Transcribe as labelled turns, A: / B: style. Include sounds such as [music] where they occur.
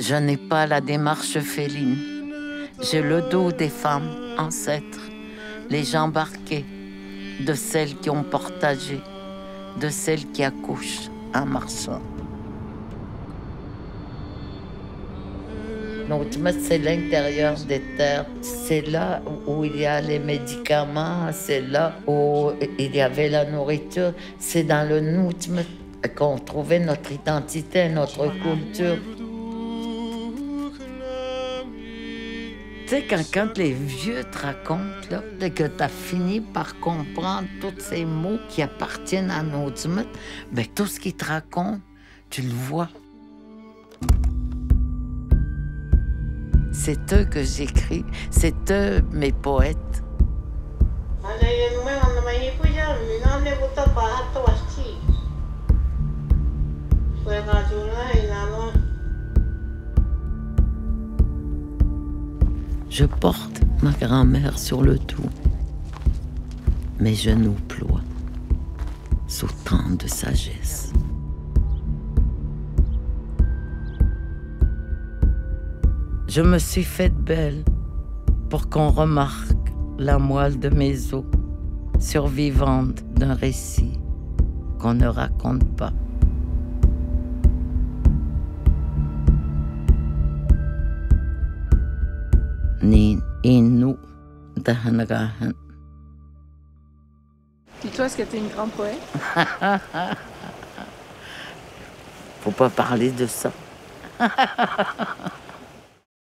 A: Je n'ai pas la démarche féline. J'ai le dos des femmes ancêtres, les jambes arquées, de celles qui ont partagé, de celles qui accouchent en marchant. Donc, c'est l'intérieur des terres. C'est là où il y a les médicaments, c'est là où il y avait la nourriture. C'est dans le Noutme qu'on trouvait notre identité, notre culture. Tu sais, quand, les vieux te racontent là, que tu as fini par comprendre tous ces mots qui appartiennent à nos ben, tout ce qu'ils te racontent, tu le vois. C'est eux que j'écris, c'est eux mes poètes. Je porte ma grand-mère sur le tout. Mes genoux ploient sous tant de sagesse. Je me suis faite belle pour qu'on remarque la moelle de mes os, survivante d'un récit qu'on ne raconte pas. Ni inu dahanagahan.
B: Et toi, est-ce que tu es une grande poète? [laughs]
A: Faut pas parler de ça. [laughs]